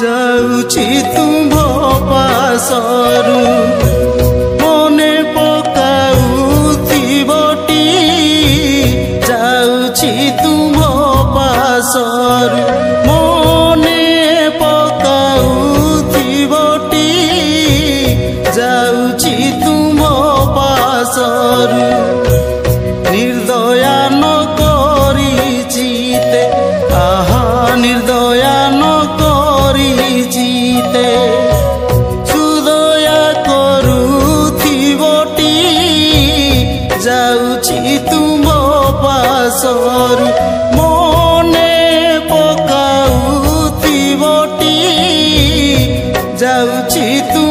ଯାଉଛି ତୁ ଭବାସରୁ ମନେ ପକାଉଥିବଟି ଯାଉଛି ତୁ ଭବାସରୁ ମନେ ପକାଉଥିବଟି ଯାଉଛି ତୁ ଭବାସରୁ দিতে সুদয়া করুথিবটি যাଉଛି তুম পাশରୁ মনে পকাউথিবটি যাଉଛି তୁ